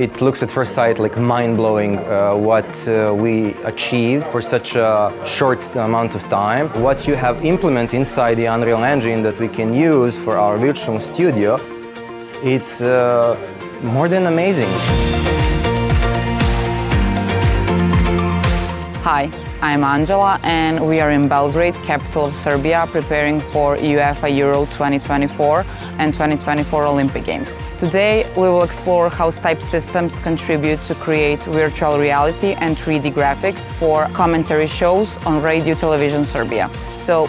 It looks at first sight like mind-blowing uh, what uh, we achieved for such a short amount of time. What you have implemented inside the Unreal Engine that we can use for our virtual studio, it's uh, more than amazing. Hi, I'm Angela and we are in Belgrade, capital of Serbia, preparing for UEFA Euro 2024 and 2024 Olympic Games. Today we will explore how stYpe systems contribute to create virtual reality and 3D graphics for commentary shows on Radio Television Serbia. So,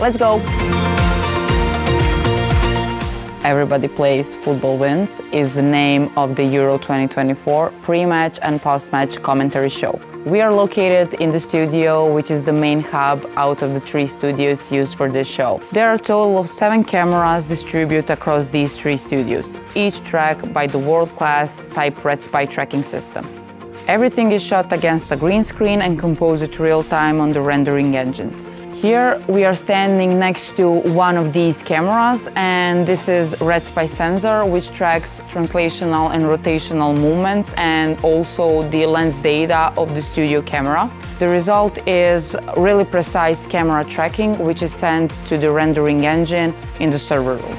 let's go! Everybody Plays Football Wins is the name of the Euro 2024 pre-match and post-match commentary show. We are located in the studio, which is the main hub out of the three studios used for this show. There are a total of seven cameras distributed across these three studios, each tracked by the world-class stYpe RedSpy tracking system. Everything is shot against a green screen and composed real-time on the rendering engines. Here we are standing next to one of these cameras and this is RedSpy sensor which tracks translational and rotational movements and also the lens data of the studio camera. The result is really precise camera tracking which is sent to the rendering engine in the server room.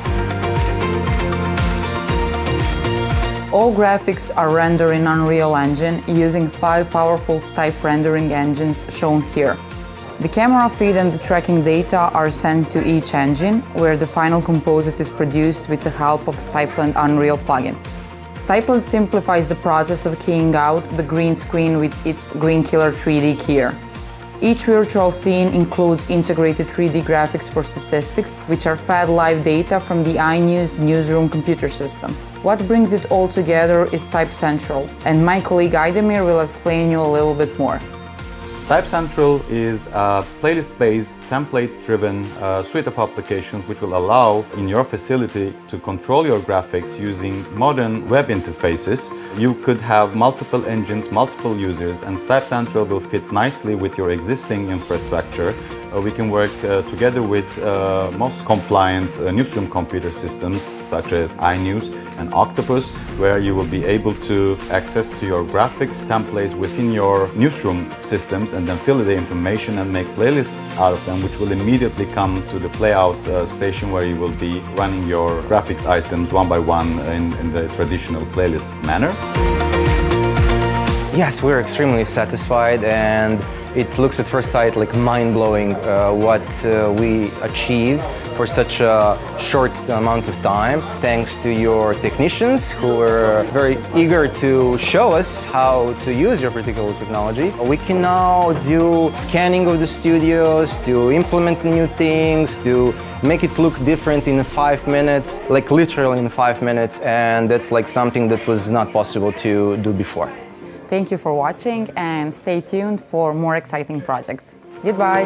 All graphics are rendered in Unreal Engine using five powerful stYpe rendering engines shown here. The camera feed and the tracking data are sent to each engine, where the final composite is produced with the help of StypeLand Unreal plugin. StypeLand simplifies the process of keying out the green screen with its GreenKiller 3D keyer. Each virtual scene includes integrated 3D graphics for statistics, which are fed live data from the iNews newsroom computer system. What brings it all together is StypeCentral, and my colleague Aidemir will explain you a little bit more. StypeCentral is a playlist-based, template-driven uh, suite of applications which will allow in your facility to control your graphics using modern web interfaces. You could have multiple engines, multiple users, and StypeCentral will fit nicely with your existing infrastructure we can work uh, together with uh, most compliant newsroom computer systems such as iNews and Octopus, where you will be able to access to your graphics templates within your newsroom systems and then fill the information and make playlists out of them, which will immediately come to the playout uh, station where you will be running your graphics items one by one in, in the traditional playlist manner. Yes, we're extremely satisfied and it looks at first sight like mind-blowing uh, what uh, we achieved for such a short amount of time thanks to your technicians who were very eager to show us how to use your particular technology. We can now do scanning of the studios, to implement new things, to make it look different in five minutes, like literally in five minutes, and that's like something that was not possible to do before. Thank you for watching and stay tuned for more exciting projects. Goodbye!